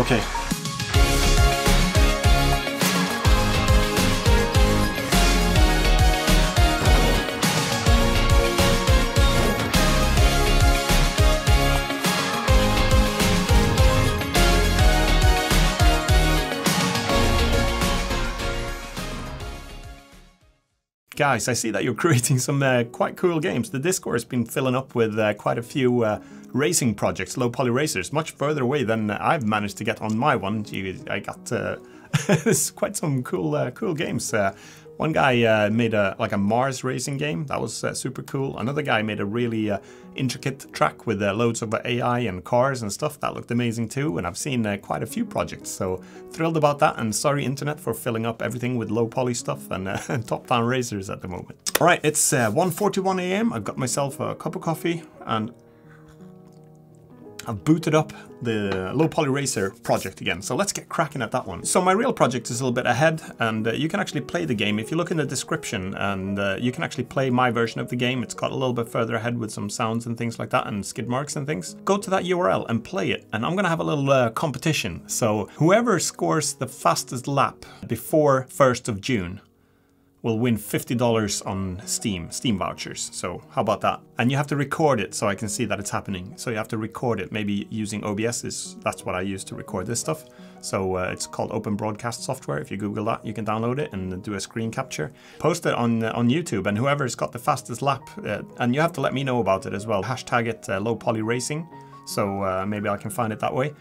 Okay. Guys, I see that you're creating some uh, quite cool games. The Discord has been filling up with uh, quite a few uh, racing projects, low poly racers, much further away than I've managed to get on my one. I got uh, quite some cool, uh, cool games. Uh, one guy uh, made a like a Mars racing game that was uh, super cool. Another guy made a really uh, intricate track with loads of AI and cars and stuff that looked amazing too. And I've seen quite a few projects, so thrilled about that. And sorry, internet, for filling up everything with low poly stuff and, top down racers at the moment. All right, it's 1:41 a.m. I've got myself a cup of coffee and I've booted up the Low Poly Racer project again, so let's get cracking at that one. So my real project is a little bit ahead, and uh, you can actually play the game. If you look in the description, and uh, you can actually play my version of the game. It's got a little bit further ahead with some sounds and things like that, and skid marks and things. Go to that URL and play it, and I'm gonna have a little uh, competition. So whoever scores the fastest lap before 1st of June, will win $50 on Steam, Steam vouchers. So how about that? And you have to record it so I can see that it's happening. So you have to record it, maybe using OBS is, that's what I use to record this stuff. So uh, it's called Open Broadcast Software. If you Google that, you can download it and do a screen capture. Post it on uh, on YouTube and whoever's got the fastest lap, uh, and you have to let me know about it as well. Hashtag it uh, low poly racing. So uh, maybe I can find it that way.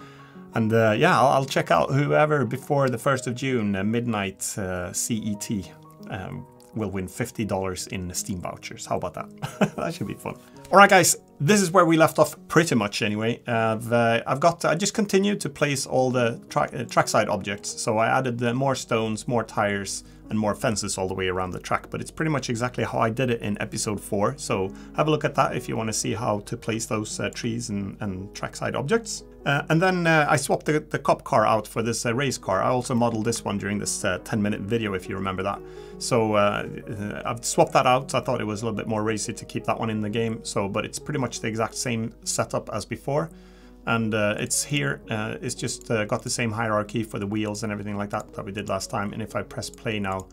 And uh, yeah, I'll, I'll, check out whoever before the 1st of June, midnight CET um, will win $50 in Steam vouchers. How about that? that should be fun. All right, guys, this is where we left off pretty much anyway. I've, uh, I've got, I just continued to place all the tra uh, trackside objects. So I added uh, more stones, more tires, and more fences all the way around the track, but it's pretty much exactly how I did it in episode 4, so have a look at that if you want to see how to place those uh, trees and, and trackside objects. Uh, and then uh, I swapped the, the cop car out for this uh, race car. I also modeled this one during this 10 uh, minute video if you remember that. So uh, I've swapped that out. I thought it was a little bit more racy to keep that one in the game. So, but it's pretty much the exact same setup as before. And uh, it's here, it's just got the same hierarchy for the wheels and everything like that that we did last time. And if I press play now,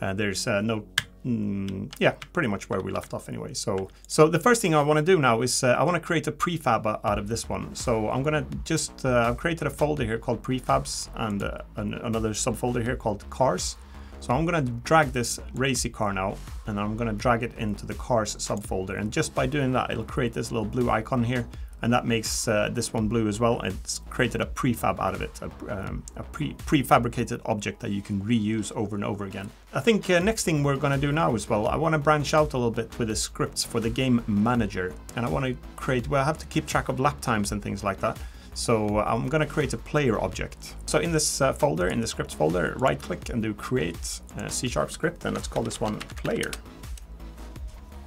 there's no Mm, yeah, pretty much where we left off anyway. So, so the first thing I want to do now is uh, I want to create a prefab out of this one. So I'm gonna just uh, I've created a folder here called prefabs and uh, an, another subfolder here called cars. So I'm gonna drag this racy car now, and I'm gonna drag it into the cars subfolder. And just by doing that, it'll create this little blue icon here and that makes uh, this one blue as well. It's created a prefab out of it, a, um, a pre prefabricated object that you can reuse over and over again. I think uh, next thing we're to do now as well, I want to branch out a little bit with the scripts for the game manager, and I want to create, well, I have to keep track of lap times and things like that. So uh, I'm going to create a player object. So in this uh, folder, in the scripts folder, right click and do create uh, C sharp script, and let's call this one player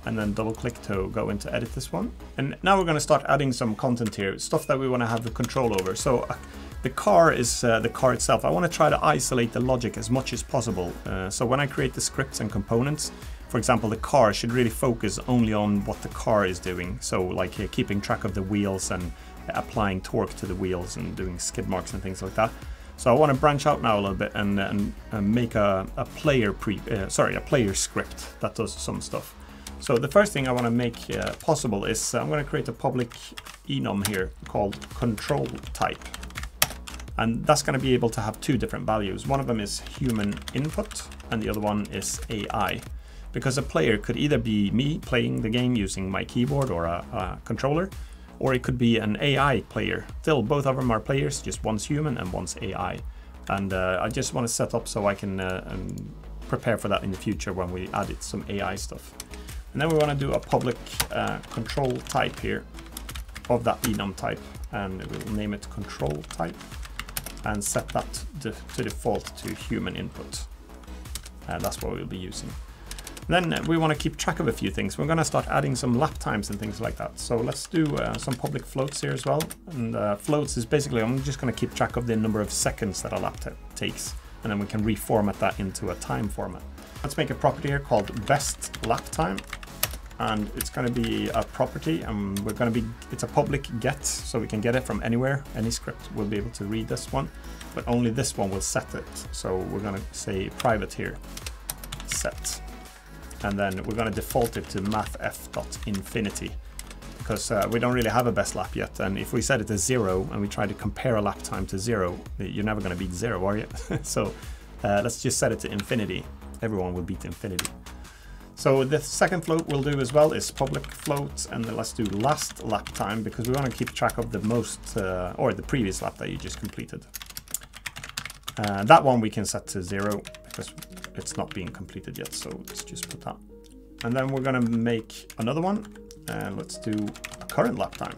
and then double click to go into edit this one. And now we're going to start adding some content here, stuff that we want to have the control over. So uh, the car is uh, the car itself. I want to try to isolate the logic as much as possible. Uh, so when I create the scripts and components, for example, the car should really focus only on what the car is doing. So like uh, keeping track of the wheels and applying torque to the wheels and doing skid marks and things like that. So I want to branch out now a little bit and, and, and make a, a player pre, uh, sorry, a player script that does some stuff. So the first thing I want to make uh, possible is uh, I'm going to create a public enum here called control type. And that's going to be able to have two different values. One of them is human input and the other one is AI. Because a player could either be me playing the game using my keyboard or a, a controller, or it could be an AI player. Still, both of them are players, just one's human and one's AI. And uh, I just want to set up so I can uh, um, prepare for that in the future when we added some AI stuff. And then we want to do a public uh, control type here of that enum type. And we'll name it control type and set that to, to default to human input. And that's what we'll be using. Then we want to keep track of a few things. We're going to start adding some lap times and things like that. So let's do uh, some public floats here as well. And uh, floats is basically, I'm just going to keep track of the number of seconds that a lap takes. And then we can reformat that into a time format. Let's make a property here called best lap time and it's going to be a property and we're going to be it's a public get so we can get it from anywhere any script will be able to read this one but only this one will set it so we're going to say private here set and then we're going to default it to mathf.infinity because uh, we don't really have a best lap yet and if we set it to zero and we try to compare a lap time to zero you're never going to beat zero are you? So uh, let's just set it to infinity. Everyone will beat infinity. So the second float we'll do as well is public float, and let's do last lap time because we want to keep track of the most, uh, or the previous lap that you just completed. Uh, that one we can set to zero it's not being completed yet, so let's just put that. And then we're gonna make another one, and let's do a current lap time.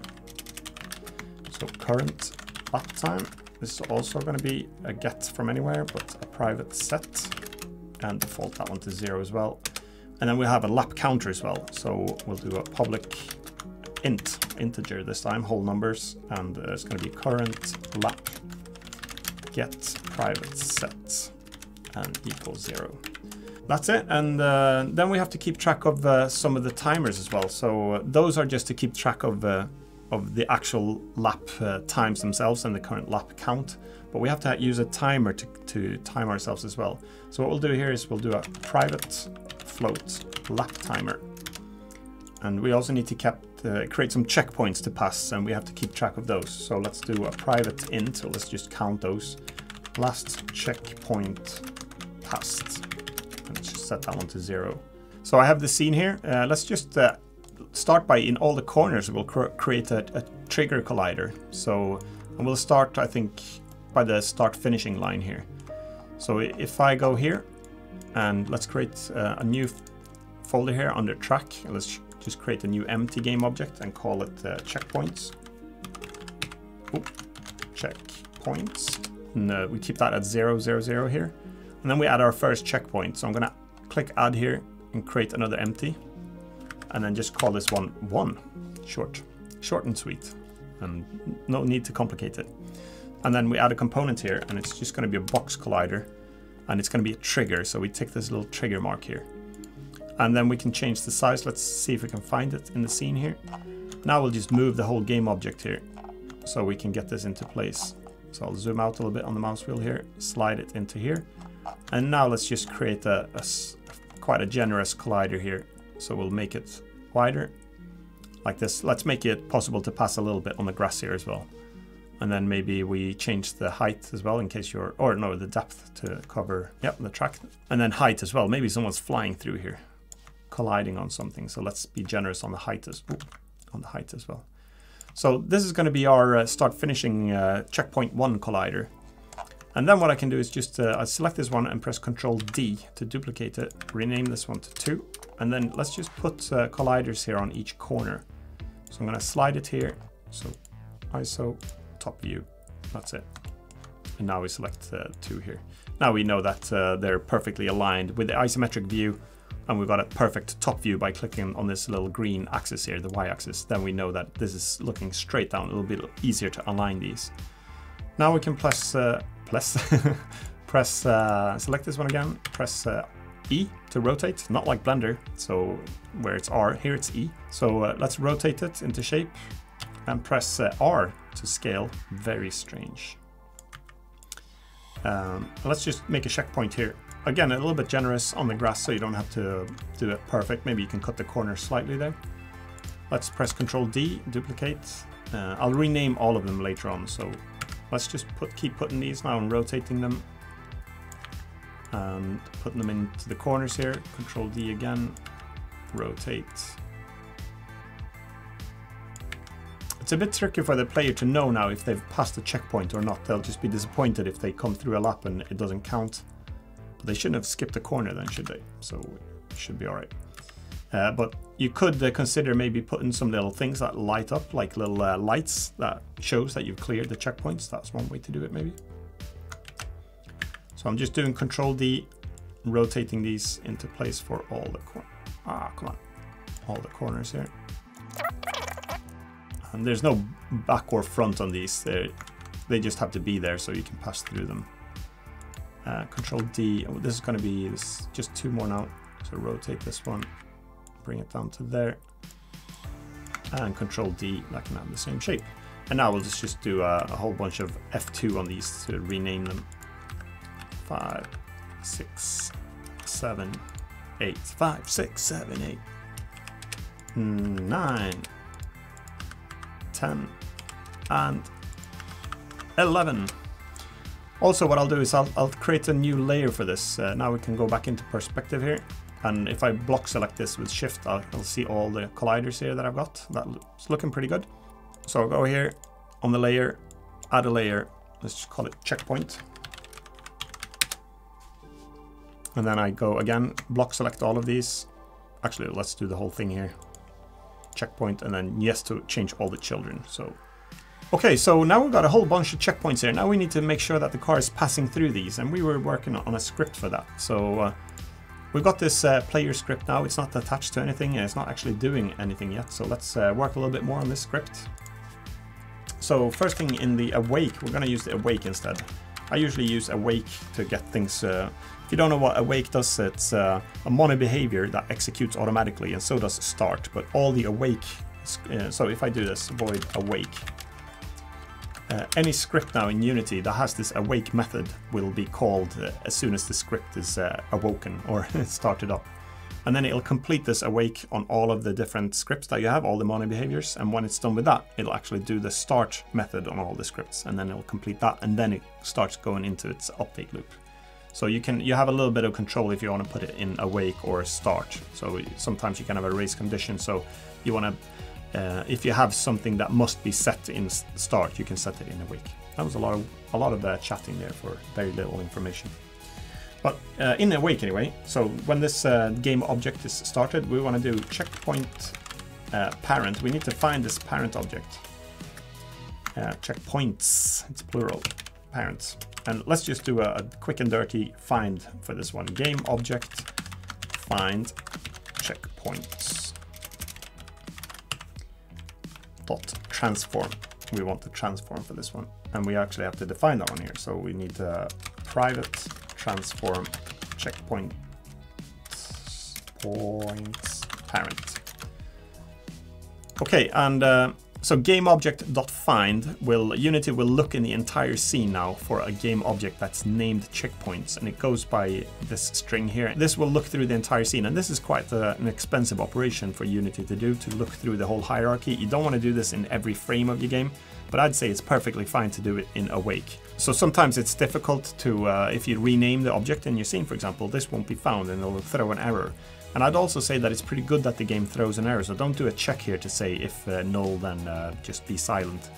So current lap time. This is also gonna be a get from anywhere, but a private set, and default that one to zero as well. And then we have a lap counter as well. So we'll do a public int, integer this time, whole numbers, and uh, it's going to be current lap get private set and equals zero. That's it, and uh, then we have to keep track of uh, some of the timers as well. So uh, those are just to keep track of uh, of the actual lap uh, times themselves and the current lap count. But we have to use a timer to, to time ourselves as well. So what we'll do here is we'll do a private float lap timer. And we also need to kept, uh, create some checkpoints to pass and we have to keep track of those. So let's do a private int, so let's just count those. Last checkpoint passed. Let's just set that one to zero. So I have the scene here. Uh, let's just uh, start by in all the corners we'll cr create a, a, trigger collider. So and we'll start, I think, by the start finishing line here. So if I go here and let's create uh, a new folder here under track. Let's just create a new empty game object and call it uh, checkpoints. Oop, checkpoints. And we keep that at zero, zero, zero here. And then we add our first checkpoint. So I'm gonna click add here and create another empty. And then just call this one one, short, short and sweet. And no need to complicate it. And then we add a component here and it's just gonna be a box collider and it's going to be a trigger. So we take this little trigger mark here. And then we can change the size. Let's see if we can find it in the scene here. Now we'll just move the whole game object here so we can get this into place. So I'll zoom out a little bit on the mouse wheel here, slide it into here. And now let's just create a, a quite a generous collider here. So we'll make it wider like this. Let's make it possible to pass a little bit on the grass here as well. And then maybe we change the height as well in case you're, or no, the depth to cover, yep, the track. And then height as well. Maybe someone's flying through here, colliding on something. So let's be generous on the height as, on the height as well. So this is going to be our uh, start finishing uh, checkpoint one collider. And then what I can do is just uh, I select this one and press Control D to duplicate it, rename this one to two. And then let's just put uh, colliders here on each corner. So I'm going to slide it here. So ISO top view. That's it. And now we select uh, two here. Now we know that uh, they're perfectly aligned with the isometric view and we've got a perfect top view by clicking on this little green axis here, the y-axis. Then we know that this is looking straight down, little bit easier to align these. Now we can press, uh, press, press uh, select this one again, press uh, E to rotate, not like Blender, so where it's R, here it's E. So uh, let's rotate it into shape and press uh, R to scale. Very strange. Um, let's just make a checkpoint here. Again, a little bit generous on the grass so you don't have to do it perfect. Maybe you can cut the corner slightly there. Let's press Control D, duplicate. Uh, I'll rename all of them later on. So let's just put keep putting these now and rotating them. And putting them into the corners here. Control D again, rotate. It's a bit tricky for the player to know now if they've passed a checkpoint or not. They'll just be disappointed if they come through a lap and it doesn't count. But they shouldn't have skipped a corner then, should they? So it should be alright. Uh, but you could uh, consider maybe putting some little things that light up, like little uh, lights that shows that you've cleared the checkpoints. That's one way to do it maybe. So I'm just doing Control D, rotating these into place for all the corners. Ah, come on. All the corners here. And there's no back or front on these. They're, they just have to be there so you can pass through them. Uh, Control D. Oh, this is going to be this, just two more now. So rotate this one. Bring it down to there. And control D, that can have the same shape. And now we'll just, just do a, a whole bunch of F2 on these to rename them. Five, six, seven, eight, five, six, seven, eight, nine, ten, and 11. Also what I'll do is I'll, I'll create a new layer for this. Uh, now we can go back into perspective here. And if I block select this with shift, I'll, I'll see all the colliders here that I've got. That's looking pretty good. So I'll go here on the layer, add a layer. Let's just call it checkpoint. And then I go again, block select all of these. Actually, let's do the whole thing here. Checkpoint and then yes to change all the children. So Okay, so now we've got a whole bunch of checkpoints here. Now we need to make sure that the car is passing through these, and we were working on a script for that. So uh, we've got this uh, player script now. It's not attached to anything, and it's not actually doing anything yet. So let's uh, work a little bit more on this script. So first thing in the awake, we're going to use the awake instead. I usually use awake to get things... Uh, if you don't know what awake does, it's uh, a mono behavior that executes automatically, and so does start. But all the awake... Uh, so if I do this, void awake, uh, any script now in Unity that has this awake method will be called uh, as soon as the script is uh, awoken or started up. And then it'll complete this awake on all of the different scripts that you have, all the mono behaviors. And when it's done with that, it'll actually do the start method on all the scripts. And then it'll complete that. And then it starts going into its update loop. So you can you have a little bit of control if you want to put it in awake or start. So sometimes you can have a race condition. So you want to uh, if you have something that must be set in start, you can set it in awake. That was a lot of a lot of uh, chatting there for very little information. But uh, in week anyway. So when this uh, game object is started, we want to do checkpoint uh, parent. We need to find this parent object. Uh, checkpoints. It's plural. Parents. And let's just do a, a quick and dirty find for this one. Game object find checkpoints dot transform. We want to transform for this one. And we actually have to define that one here. So we need a private transform checkpoint points parent. Okay, and uh, so GameObject.find will Unity will look in the entire scene now for a game object that's named checkpoints, and it goes by this string here. This will look through the entire scene, and this is quite a, uh, an expensive operation for Unity to do to look through the whole hierarchy. You don't want to do this in every frame of your game, but I'd say it's perfectly fine to do it in Awake. So sometimes it's difficult to, uh, if you rename the object in your scene, for example, this won't be found and it'll throw an error. And I'd also say that it's pretty good that the game throws an error, so don't do a check here to say if uh, null, then uh, just be silent.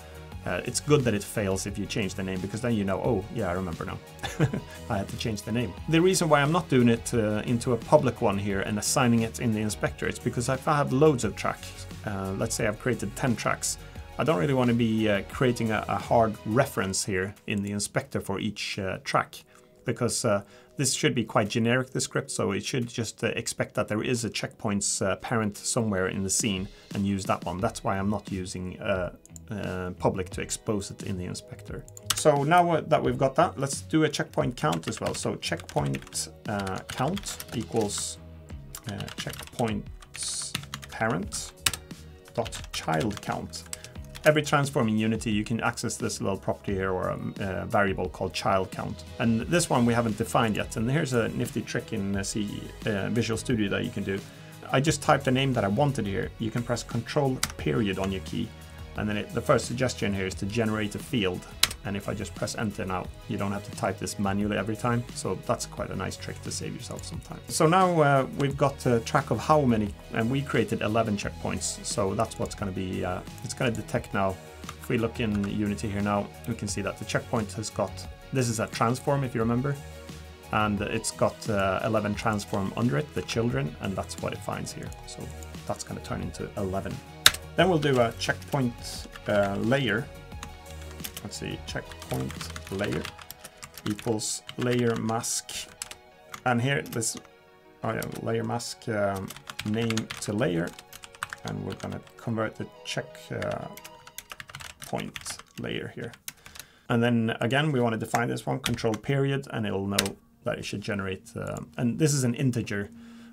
Uh, it's good that it fails if you change the name, because then you know, oh, yeah, I remember now. I had to change the name. The reason why I'm not doing it uh, into a public one here and assigning it in the inspector is because if I have loads of tracks, uh, let's say I've created 10 tracks, I don't really want to be uh, creating a, a, hard reference here in the inspector for each track because uh, this should be quite generic, the script, so it should just uh, expect that there is a checkpoints uh, parent somewhere in the scene and use that one. That's why I'm not using uh, public to expose it in the inspector. So now that we've got that, let's do a checkpoint count as well. So checkpoint count equals checkpoints parent dot child count every transform in Unity, you can access this little property here or a, a, variable called child count. And this one we haven't defined yet. And here's a nifty trick in uh, C, uh, Visual Studio that you can do. I just typed the name that I wanted here. You can press Control period on your key. And then it, the first suggestion here is to generate a field. And if I just press enter now, you don't have to type this manually every time. So that's quite a nice trick to save yourself some time. So now uh, we've got uh, track of how many, and we created 11 checkpoints. So that's what's going to be, uh, it's going to detect now. If we look in Unity here now, we can see that the checkpoint has got, this is a transform if you remember. And it's got uh, 11 transform under it, the children, and that's what it finds here. So that's going to turn into 11. Then we'll do a checkpoint uh, layer let's see, checkpoint layer equals layer mask. And here this oh yeah, layer mask um, name to layer. And we're gonna convert the check uh, point layer here. And then again, we want to define this one, control period, and it'll know that it should generate, uh, and this is an integer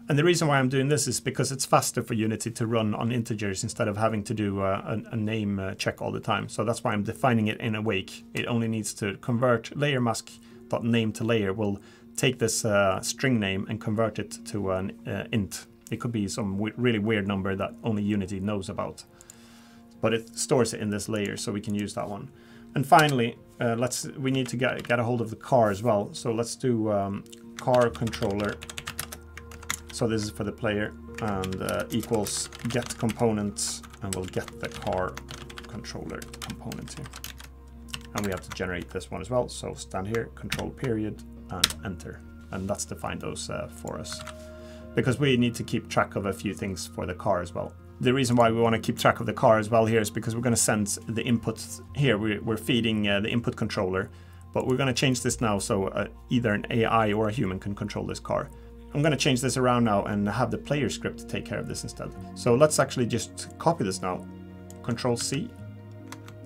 And the reason why I'm doing this is because it's faster for Unity to run on integers instead of having to do uh, a, a, name uh, check all the time. So that's why I'm defining it in awake. It only needs to convert layer mask dot name to layer will take this uh, string name and convert it to an uh, int. It could be some really weird number that only Unity knows about. But it stores it in this layer so we can use that one. And finally, uh, let's we need to get, get a hold of the car as well. So let's do um, car controller so this is for the player and uh, equals get components and we'll get the car controller component here. And we have to generate this one as well. So stand here, control period and enter. And that's defined those uh, for us because we need to keep track of a few things for the car as well. The reason why we want to keep track of the car as well here is because we're going to send the input here. We're, feeding uh, the input controller, but we're going to change this now so uh, either an AI or a human can control this car. I'm going to change this around now and have the player script take care of this instead. So let's actually just copy this now. Control C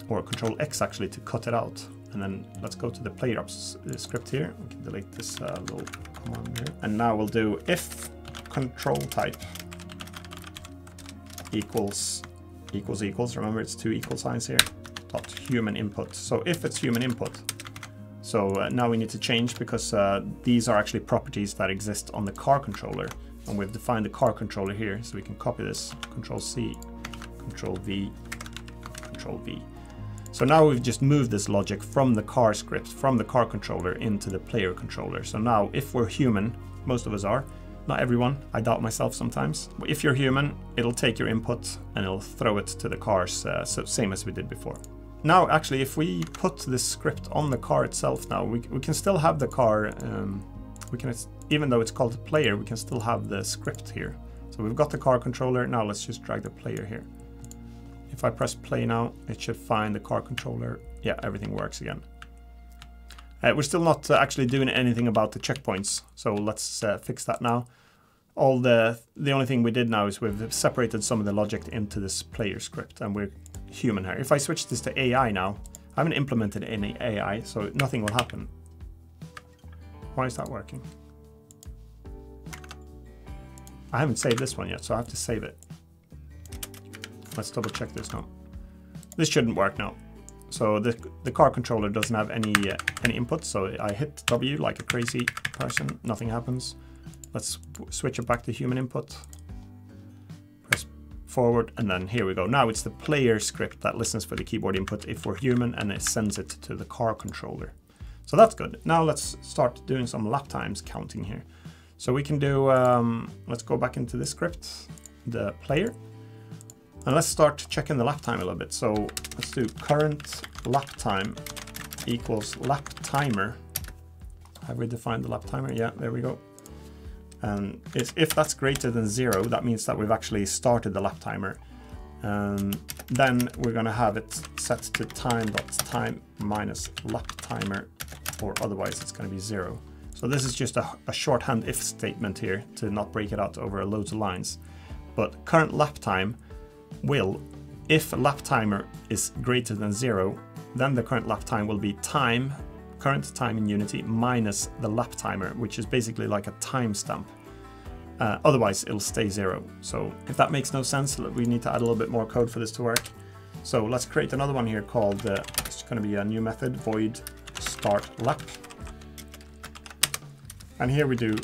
or Control X actually to cut it out. And then let's go to the player ops uh, script here. We can delete this uh, little command here. And now we'll do if control type equals equals equals. Remember, it's two equal signs here. Dot human input. So if it's human input, so uh, now we need to change because uh, these are actually properties that exist on the car controller. And we've defined the car controller here, so we can copy this, Control C, Control V, Control V. So now we've just moved this logic from the car script, from the car controller into the player controller. So now if we're human, most of us are, not everyone, I doubt myself sometimes. If you're human, it'll take your input and it'll throw it to the cars, uh, so same as we did before. Now, actually, if we put this script on the car itself now, we, we can still have the car, um, we can, even though it's called player, we can still have the script here. So we've got the car controller, now let's just drag the player here. If I press play now, it should find the car controller. Yeah, everything works again. Uh, we're still not uh, actually doing anything about the checkpoints, so let's uh, fix that now. All the the only thing we did now is we've separated some of the logic into this player script, and we're human here. If I switch this to AI now, I haven't implemented any AI, so nothing will happen. Why is that working? I haven't saved this one yet, so I have to save it. Let's double check this now. This shouldn't work now. So the, the car controller doesn't have any uh, any input, so I hit W like a crazy person, nothing happens. Let's switch it back to human input Press forward, and then here we go. Now it's the player script that listens for the keyboard input if we're human and it sends it to the car controller. So that's good. Now let's start doing some lap times counting here. So we can do, um, let's go back into this script, the player, and let's start checking the lap time a little bit. So let's do current lap time equals lap timer. Have we defined the lap timer? Yeah, there we go. And if that's greater than zero, that means that we've actually started the lap timer. Um, then we're going to have it set to time.time minus lap timer, or otherwise it's going to be zero. So this is just a, a shorthand if statement here to not break it out over loads of lines. But current lap time will, if lap timer is greater than zero, then the current lap time will be time current time in Unity minus the lap timer, which is basically like a timestamp. Uh, otherwise, it'll stay zero. So if that makes no sense, we need to add a little bit more code for this to work. So let's create another one here called, uh, it's going to be a new method, void start lap. And here we do,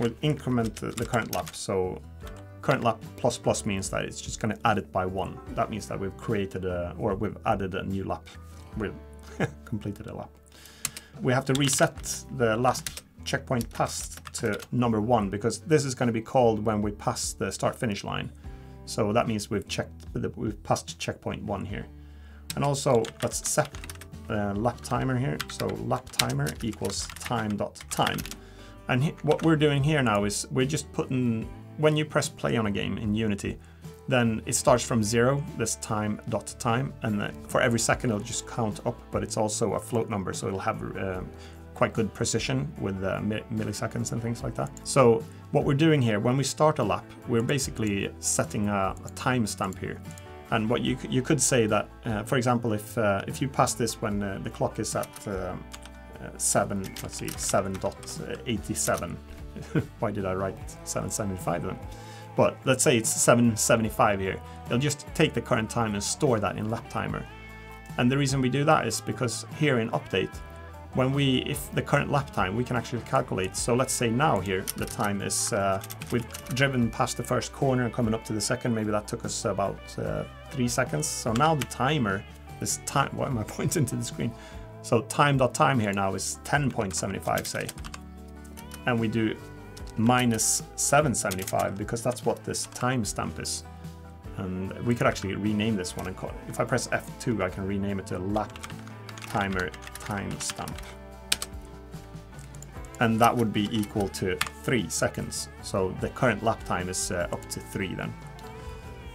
we'll increment the, the current lap. So current lap plus plus means that it's just going to add it by one. That means that we've created a, or we've added a new lap. We've completed a lap we have to reset the last checkpoint passed to number one because this is going to be called when we pass the start finish line. So that means we've checked we've passed checkpoint one here. And also let's set uh, lap timer here. So lap timer equals time dot time. And what we're doing here now is we're just putting when you press play on a game in Unity, then it starts from zero, this time dot time, and for every second it'll just count up, but it's also a float number, so it'll have uh, quite good precision with uh, milliseconds and things like that. So what we're doing here, when we start a lap, we're basically setting a, a timestamp here. And what you you could say that, uh, for example, if uh, if you pass this when uh, the clock is at uh, seven, let's see, seven dot eighty seven, why did I write 775 then? But let's say it's 775 here. It'll just take the current time and store that in lap timer. And the reason we do that is because here in update, when we, if the current lap time, we can actually calculate. So let's say now here, the time is, uh, we've driven past the first corner and coming up to the second, maybe that took us about uh, three seconds. So now the timer, this time, why am I pointing to the screen? So time.time .time here now is 10.75 say. And we do minus 775 because that's what this timestamp is. And we could actually rename this one and call it, if I press F2 I can rename it to lap timer timestamp. And that would be equal to 3 seconds. So the current lap time is uh, up to 3 then.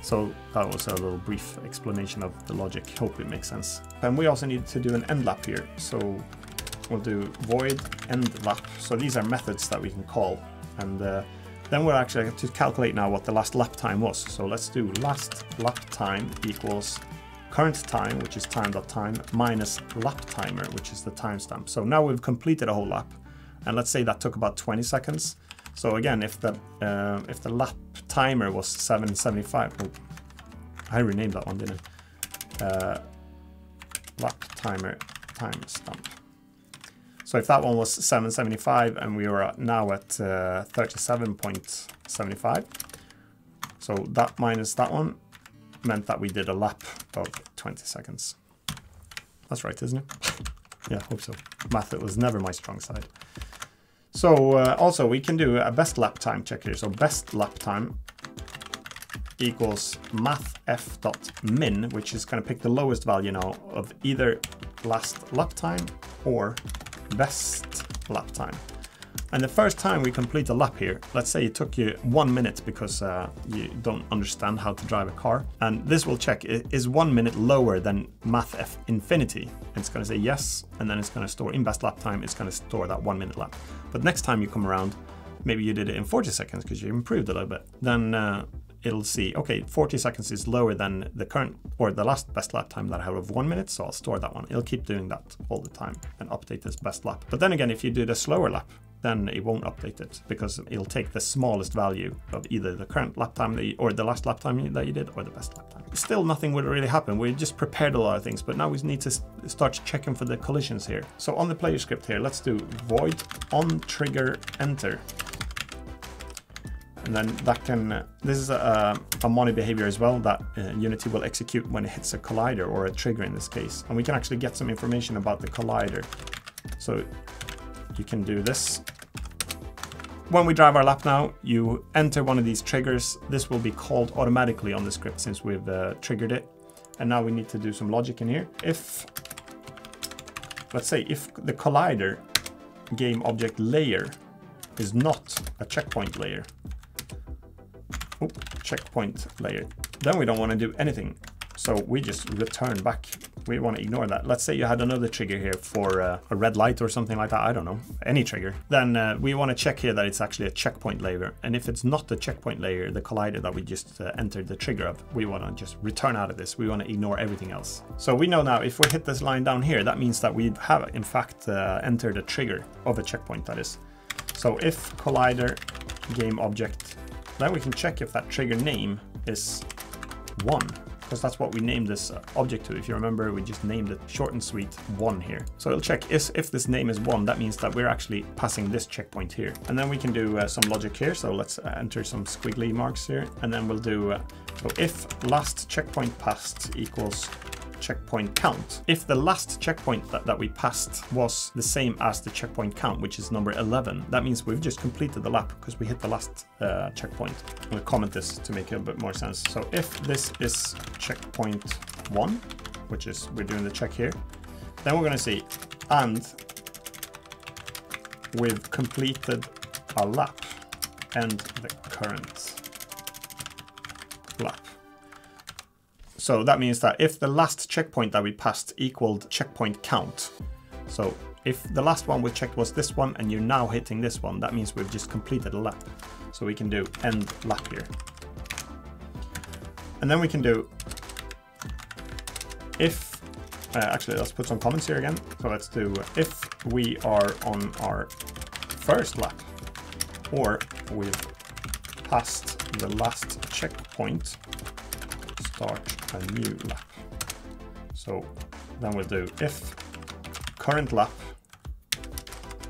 So that was a little brief explanation of the logic. Hope it makes sense. And we also need to do an end lap here. So we'll do void end lap. So these are methods that we can call. And uh, then we're actually to calculate now what the last lap time was. So let's do last lap time equals current time, which is time.time, .time, minus lap timer, which is the timestamp. So now we've completed a whole lap. And let's say that took about 20 seconds. So again, if the uh, if the lap timer was 775, oh, I renamed that one, didn't I? Uh, lap timer timestamp. So if that one was 775 and we were now at uh, 37.75, so that minus that one meant that we did a lap of 20 seconds. That's right, isn't it? yeah, hope so. Math it was never my strong side. So uh, also we can do a best lap time check here. So best lap time equals mathf.min, which is going to pick the lowest value now of either last lap time or best lap time. And the first time we complete a lap here, let's say it took you one minute because uh, you don't understand how to drive a car. And this will check, is one minute lower than mathf infinity? It's gonna say yes, and then it's gonna store in best lap time, it's gonna store that one minute lap. But next time you come around, maybe you did it in 40 seconds because you improved a little bit, then uh, it'll see, okay, 40 seconds is lower than the current or the last best lap time that I have of one minute, so I'll store that one. It'll keep doing that all the time and update this best lap. But then again, if you do the slower lap, then it won't update it because it'll take the smallest value of either the current lap time you, or the last lap time that you did or the best lap time. Still nothing would really happen. We just prepared a lot of things, but now we need to start checking for the collisions here. So on the player script here, let's do void on trigger enter and then that can, uh, this is a, a mono behavior as well that uh, Unity will execute when it hits a collider or a trigger in this case. And we can actually get some information about the collider. So you can do this. When we drive our lap now, you enter one of these triggers. This will be called automatically on the script since we've uh, triggered it. And now we need to do some logic in here. If, let's say, if the collider game object layer is not a checkpoint layer, oh, checkpoint layer. Then we don't want to do anything. So we just return back. We want to ignore that. Let's say you had another trigger here for uh, a red light or something like that. I don't know, any trigger. Then uh, we want to check here that it's actually a checkpoint layer. And if it's not the checkpoint layer, the collider that we just uh, entered the trigger of, we want to just return out of this. We want to ignore everything else. So we know now if we hit this line down here, that means that we have in fact uh, entered a trigger of a checkpoint that is. So if collider game object then we can check if that trigger name is 1, because that's what we named this object to. If you remember, we just named it short and sweet 1 here. So it'll check if, if this name is 1, that means that we're actually passing this checkpoint here. And then we can do uh, some logic here. So let's uh, enter some squiggly marks here. And then we'll do, uh, so if last checkpoint passed equals checkpoint count. If the last checkpoint that, that we passed was the same as the checkpoint count, which is number 11, that means we've just completed the lap because we hit the last uh, checkpoint. I'm to comment this to make a bit more sense. So if this is checkpoint 1, which is we're doing the check here, then we're going to see and we've completed a lap and the current lap. So that means that if the last checkpoint that we passed equaled checkpoint count, so if the last one we checked was this one and you're now hitting this one, that means we've just completed a lap. So we can do end lap here. And then we can do if, uh, actually let's put some comments here again. So let's do if we are on our first lap, or we've passed the last checkpoint, start a new lap. So then we'll do if current lap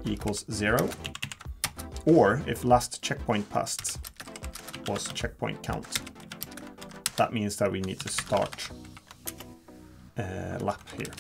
equals zero, or if last checkpoint passed was checkpoint count. That means that we need to start a lap here.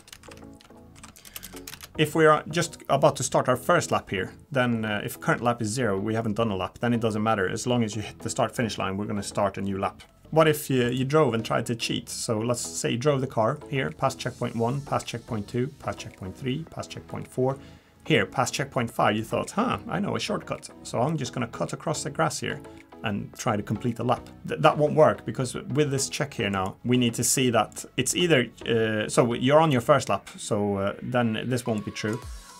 If we are just about to start our first lap here, then uh, if current lap is zero, we haven't done a lap, then it doesn't matter. As long as you hit the start finish line, we're going to start a new lap. What if you, you drove and tried to cheat? So let's say you drove the car here, past checkpoint 1, past checkpoint 2, past checkpoint 3, past checkpoint 4. Here, past checkpoint 5, you thought, huh, I know a shortcut. So I'm just going to cut across the grass here and try to complete the lap. Th that won't work because with this check here now, we need to see that it's either, uh, so you're on your first lap, so uh, then this won't be true.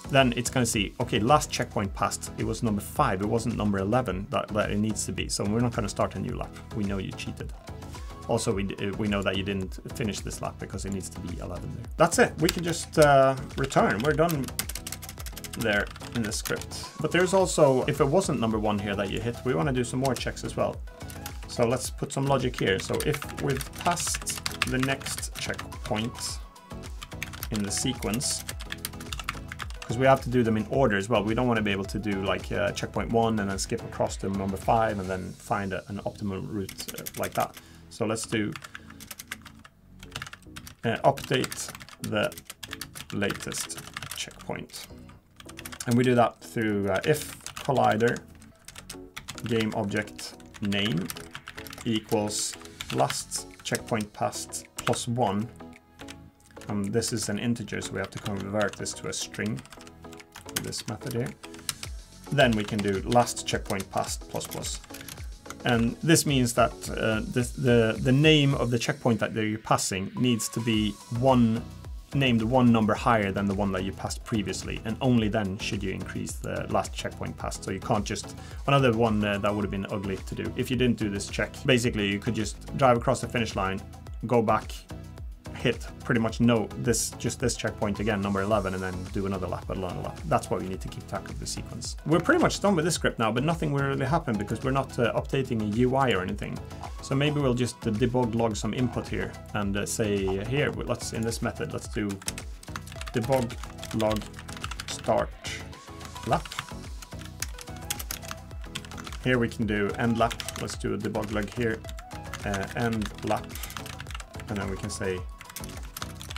Then it's going to see, okay, last checkpoint passed, it was number 5, it wasn't number 11 that, that it needs to be, so we're not going to start a new lap. We know you cheated. Also, we, we know that you didn't finish this lap because it needs to be 11 there. That's it. We can just uh, return. We're done there in the script. But there's also, if it wasn't number one here that you hit, we want to do some more checks as well. So let's put some logic here. So if we've passed the next checkpoint in the sequence, because we have to do them in order as well. We don't want to be able to do like uh, checkpoint one and then skip across to number five and then find a, an optimal route uh, like that. So let's do uh, update the latest checkpoint. And we do that through uh, if collider game object name equals last checkpoint passed plus one. And this is an integer, so we have to convert this to a string. This method here. Then we can do last checkpoint passed plus plus. And this means that uh, the, the, the name of the checkpoint that you're passing needs to be one named one number higher than the one that you passed previously, and only then should you increase the last checkpoint passed. So you can't just, another one uh, that would have been ugly to do. If you didn't do this check, basically you could just drive across the finish line, go back, hit pretty much no this just this checkpoint again number 11 and then do another lap but another lap. That's what we need to keep track of the sequence. We're pretty much done with this script now but nothing will really happen because we're not uh, updating a ui or anything. So maybe we'll just uh, debug log some input here and uh, say here let's in this method let's do debug log start lap. Here we can do end lap. Let's do a debug log here uh, end lap. And then we can say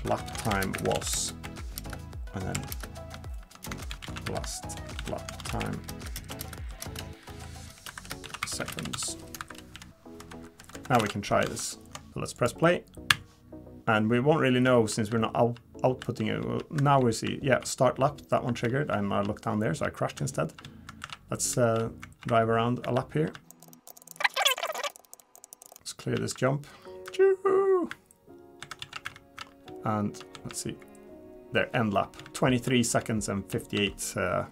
lap time was, and then last lap time seconds. Now we can try this. Let's press play. And we won't really know since we're not out outputting it. Now we see, yeah, start lap, that one triggered, and I looked down there, so I crashed instead. Let's uh, drive around a lap here. Let's clear this jump and let's see, there, end lap, 23 seconds and 58 uh,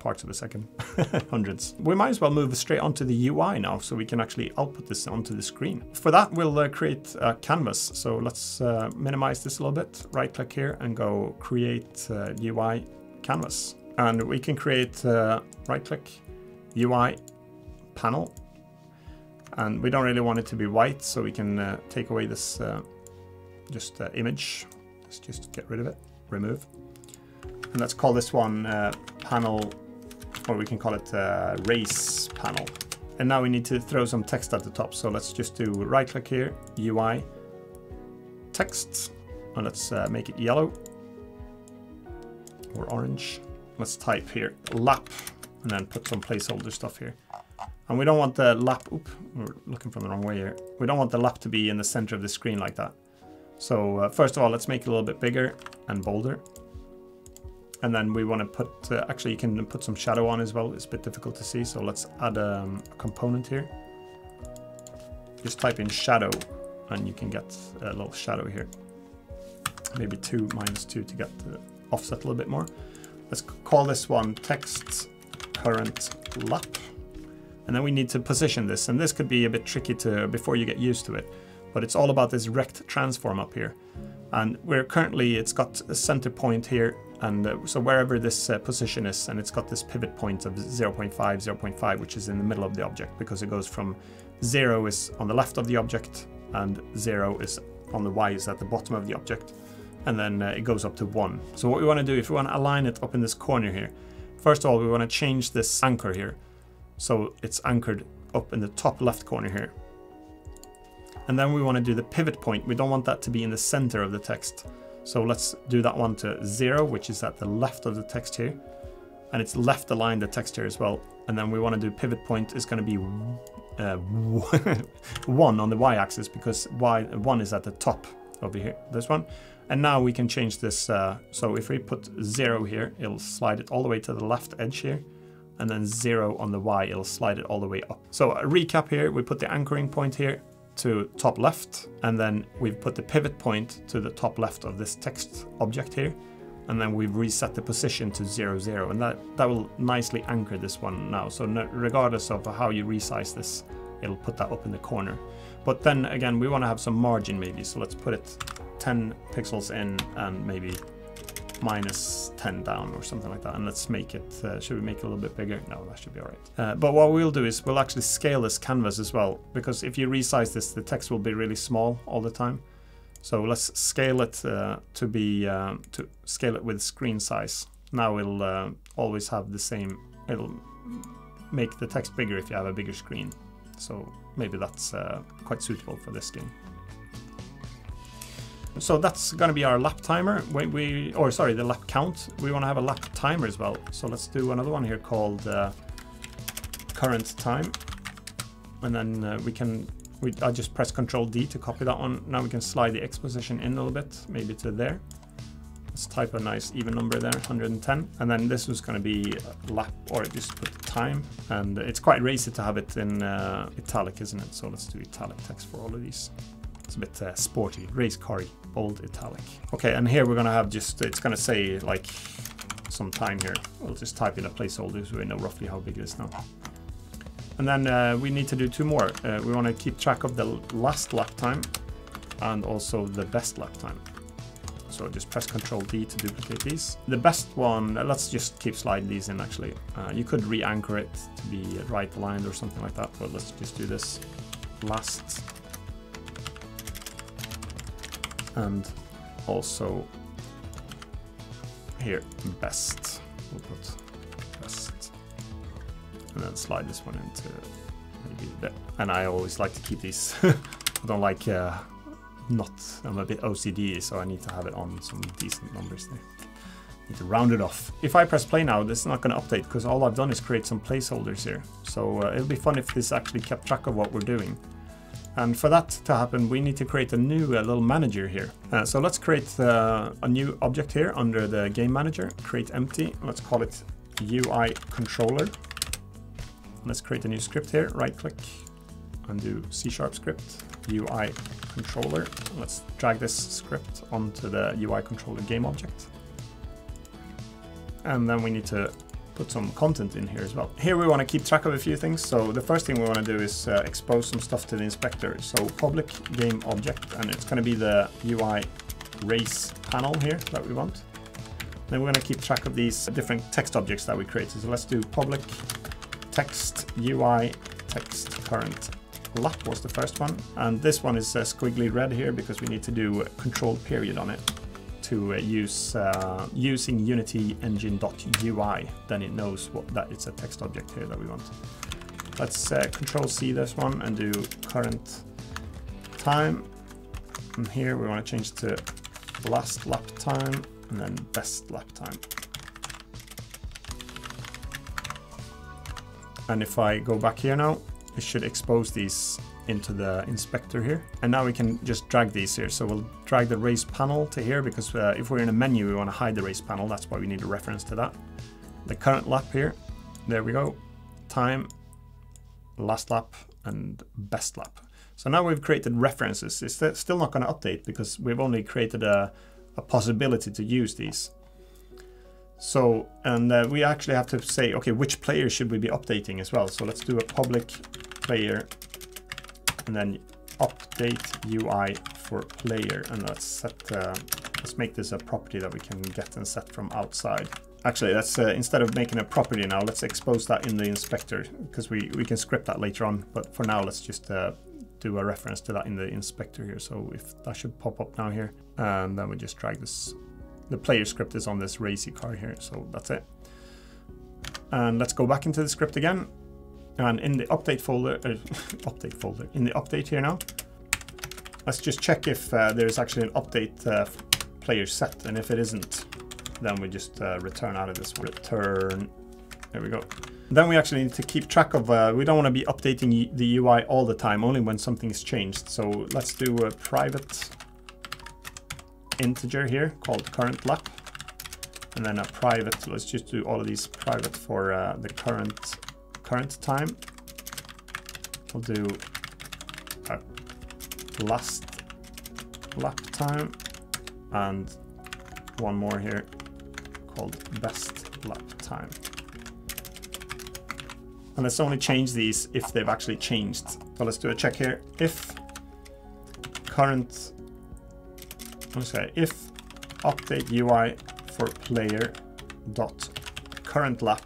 parts of a second, hundreds. We might as well move straight onto the UI now so we can actually output this onto the screen. For that, we'll uh, create a canvas. So let's uh, minimize this a little bit, right click here and go create UI uh, canvas. And we can create uh, right click UI panel. And we don't really want it to be white, so we can uh, take away this just uh, image. Let's just get rid of it, remove. And let's call this one uh, panel, or we can call it uh, race panel. And now we need to throw some text at the top. So let's just do right click here, UI, text, and let's uh, make it yellow or orange. Let's type here lap and then put some placeholder stuff here. And we don't want the lap, oop, we're looking from the wrong way here. We don't want the lap to be in the center of the screen like that. So uh, first of all, let's make it a little bit bigger and bolder. And then we want to put, uh, actually you can put some shadow on as well. It's a bit difficult to see. So let's add um, a component here. Just type in shadow and you can get a little shadow here. Maybe two minus two to get the offset a little bit more. Let's call this one text current lap. And then we need to position this. And this could be a bit tricky to before you get used to it but it's all about this rect transform up here. And we're currently, it's got a center point here And uh, so wherever this uh, position is, and it's got this pivot point of 0.5, 0.5, which is in the middle of the object because it goes from 0 is on the left of the object and 0 is on the y is at the bottom of the object. And then uh, it goes up to 1. So what we want to do, if we want to align it up in this corner here, first of all, we want to change this anchor here. So it's anchored up in the top left corner here. And then we want to do the pivot point. We don't want that to be in the center of the text. So let's do that one to zero, which is at the left of the text here. And it's left aligned the text here as well. And then we want to do pivot point is going to be uh, one on the y-axis because y one is at the top over here, this one. And now we can change this. Uh, so if we put zero here, it'll slide it all the way to the left edge here. And then zero on the y, it'll slide it all the way up. So a recap here, we put the anchoring point here to top left, and then we've put the pivot point to the top left of this text object here, and then we've reset the position to 0, 0, and that, that will nicely anchor this one now. So no, regardless of how you resize this, it'll put that up in the corner. But then again, we want to have some margin maybe, so let's put it 10 pixels in and maybe minus 10 down or something like that. And let's make it, uh, should we make it a little bit bigger? No, that should be all right. Uh, but what we'll do is we'll actually scale this canvas as well, because if you resize this, the text will be really small all the time. So let's scale it uh, to be, uh, to scale it with screen size. Now it'll uh, always have the same, it'll make the text bigger if you have a bigger screen. So maybe that's uh, quite suitable for this game. So that's going to be our lap timer. We, we, or sorry, the lap count. We want to have a lap timer as well. So let's do another one here called uh, current time, and then uh, we can. We, I just press Control D to copy that one. Now we can slide the X position in a little bit, maybe to there. Let's type a nice even number there, 110. And then this was going to be lap, or just put time. And it's quite racy to have it in uh, italic, isn't it? So let's do italic text for all of these. It's a bit uh, sporty, race car bold italic. Okay, and here we're gonna have just, it's gonna say like some time here. We'll just type in a placeholder so we know roughly how big it is now. And then uh, we need to do two more. Uh, we wanna keep track of the last lap time and also the best lap time. So just press Control D to duplicate these. The best one, uh, let's just keep sliding these in actually. Uh, you could re-anchor it to be right aligned or something like that, but let's just do this. Last and also here best. We'll put best. And then slide this one into maybe that and I always like to keep these. I don't like uh, not I'm a bit OCD so I need to have it on some decent numbers there. Need to round it off. If I press play now this is not going to update because all I've done is create some placeholders here. So uh, it'll be fun if this actually kept track of what we're doing and for that to happen, we need to create a new uh, little manager here. Uh, so let's create uh, a new object here under the game manager, create empty. Let's call it UI controller. Let's create a new script here, right click and do C sharp script, UI controller. Let's drag this script onto the UI controller game object. And then we need to put some content in here as well. Here we want to keep track of a few things. So the first thing we want to do is uh, expose some stuff to the inspector. So public game object, and it's going to be the UI race panel here that we want. Then we're going to keep track of these different text objects that we created. So let's do public text UI text current lap was the first one. And this one is uh, squiggly red here because we need to do control period on it to uh, use uh, using Unity engine.ui, then it knows what that it's a text object here that we want. Let's uh, control C this one and do current time. And here we want to change to last lap time and then best lap time. And if I go back here now, it should expose these into the inspector here. And now we can just drag these here. So we'll drag the race panel to here because uh, if we're in a menu, we want to hide the race panel. That's why we need a reference to that. The current lap here, there we go. Time, last lap, and best lap. So now we've created references. It's still not going to update because we've only created a, a possibility to use these. So, and uh, we actually have to say, okay, which player should we be updating as well? So let's do a public player and then update UI for player and let's set uh, let's make this a property that we can get and set from outside. Actually, let's uh, instead of making a property now, let's expose that in the inspector because we, we can script that later on. But for now, let's just uh, do a reference to that in the inspector here. So if that should pop up now here, and then we just drag this. The player script is on this racy car here, so that's it. And let's go back into the script again. And in the update folder, uh, update folder, in the update here now, let's just check if uh, there's actually an update uh, player set. And if it isn't, then we just uh, return out of this return. There we go. Then we actually need to keep track of, uh, we don't want to be updating the UI all the time, only when something is changed. So let's do a private integer here called current lap. And then a private, let's just do all of these private for uh, the current current time. We'll do a last lap time and one more here called best lap time. And let's only change these if they've actually changed. So let's do a check here. If current, let's say if update UI for player dot current lap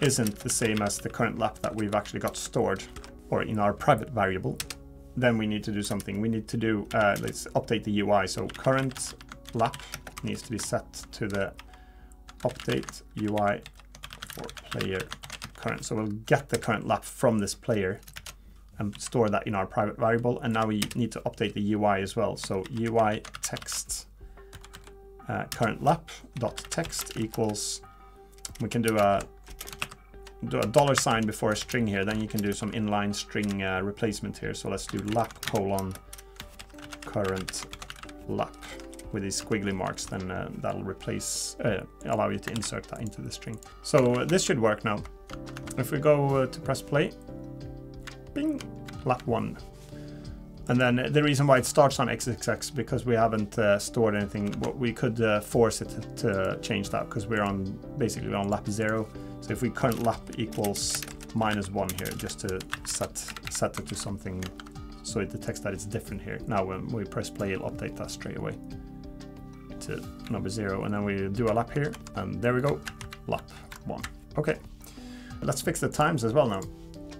isn't the same as the current lap that we've actually got stored or in our private variable, then we need to do something. We need to do, uh, let's update the UI. So current lap needs to be set to the update UI for player current. So we'll get the current lap from this player and store that in our private variable. And now we need to update the UI as well. So UI text uh, current lap dot text equals, we can do a do a dollar sign before a string here, then you can do some inline string uh, replacement here. So let's do lap colon current lap with these squiggly marks, then uh, that'll replace, uh, allow you to insert that into the string. So this should work now. If we go uh, to press play, lap one. And then the reason why it starts on XXX because we haven't uh, stored anything, but we could uh, force it to, to change that because we're on basically on lap zero. So if we current lap equals minus one here, just to set set it to something so it detects that it's different here. Now when we press play, it'll update that straight away to number zero. And then we do a lap here and there we go, lap one. Okay, let's fix the times as well now.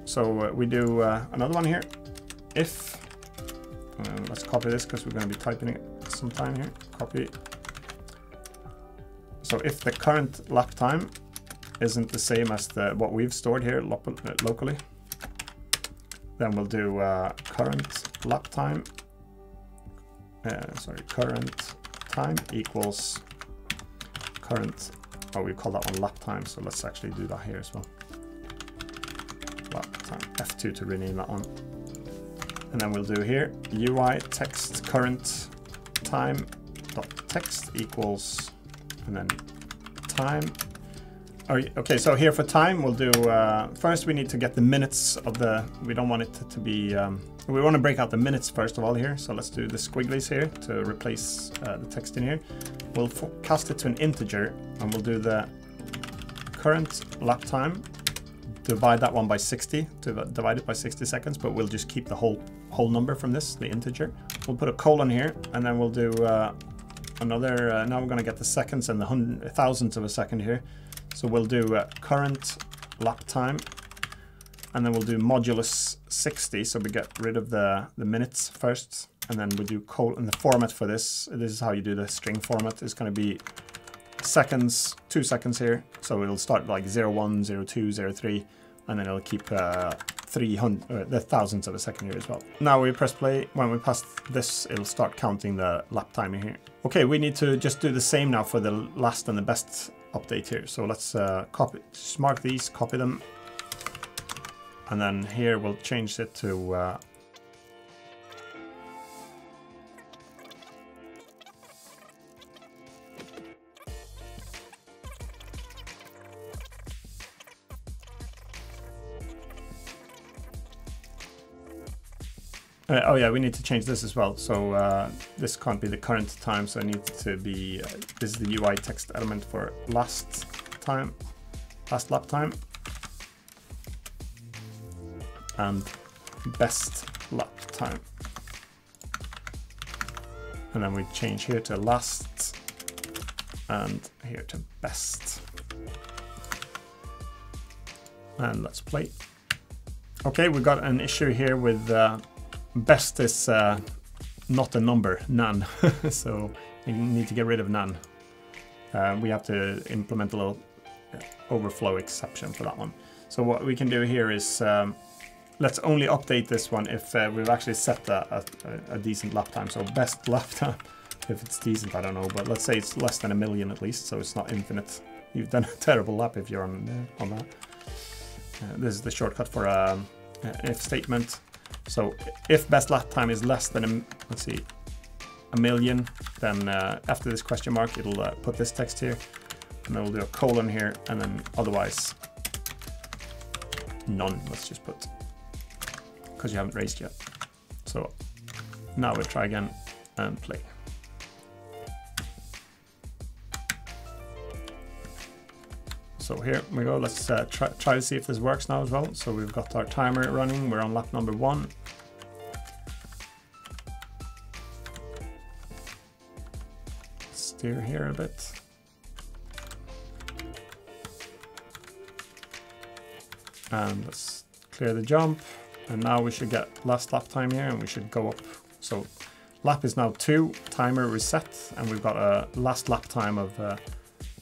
So uh, we do uh, another one here. If uh, let's copy this because we're going to be typing it sometime here. Copy. So if the current lap time isn't the same as the what we've stored here lo uh, locally, then we'll do uh, current lap time. Uh, sorry, current time equals current. Oh, we call that one lap time. So let's actually do that here as well. Lap time F2 to rename that one. And then we'll do here UI text current time dot text equals and then time. Oh, okay, so here for time, we'll do, uh, first we need to get the minutes of the, we don't want it to, to be, um, we want to break out the minutes first of all here. So let's do the squigglies here to replace uh, the text in here. We'll cast it to an integer and we'll do the current lap time divide that one by 60 to divide it by 60 seconds, but we'll just keep the whole whole number from this, the integer. We'll put a colon here, and then we'll do uh, another, uh, now we're gonna get the seconds and the hundred, thousandths of a second here. So we'll do uh, current lap time, and then we'll do modulus 60, so we get rid of the, the minutes first, and then we do colon, the format for this, this is how you do the string format, is gonna be seconds, two seconds here. So it'll start like 0, 1, 0, 2, 0, 3, and then it'll keep uh, 300, uh, the thousandths of a second here as well. Now we press play, when we pass this, it'll start counting the lap timer here. Okay, we need to just do the same now for the last and the best update here. So let's uh, copy, just mark these, copy them, and then here we'll change it to uh, Uh, oh yeah, we need to change this as well. So uh, this can't be the current time, so it needs to be, uh, this is the UI text element for last time, last lap time. And best lap time. And then we change here to last and here to best. And let's play. Okay, we got an issue here with uh, best is uh, not a number, none. so we need to get rid of none. Uh, we have to implement a little uh, overflow exception for that one. So what we can do here is um, let's only update this one if uh, we've actually set a, a, a, decent lap time. So best lap time, if it's decent, I don't know, but let's say it's less than a million at least, so it's not infinite. You've done a terrible lap if you're on, uh, on that. Uh, this is the shortcut for a, um, if statement. So if best lap time is less than, a, let's see, a million, then uh, after this question mark, it'll uh, put this text here, and then we'll do a colon here, and then otherwise none, let's just put, because you haven't raced yet. So now we'll try again and play. So here we go, let's uh, try, try to see if this works now as well. So we've got our timer running, we're on lap number one. Steer here a bit. And let's clear the jump. And now we should get last lap time here and we should go up. So lap is now two, timer reset, and we've got a last lap time of uh,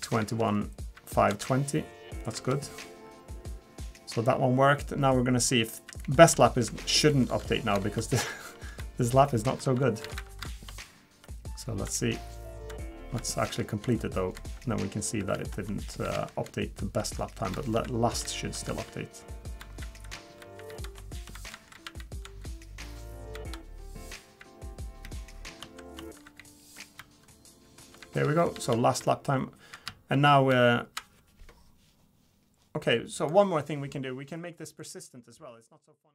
21 520. That's good. So that one worked. Now we're going to see if best lap is shouldn't update now because this, this lap is not so good. So let's see. Let's actually complete it though. Then we can see that it didn't uh, update the best lap time, but last should still update. There we go. So last lap time. And now we're uh, Okay, so one more thing we can do, we can make this persistent as well. It's not so funny.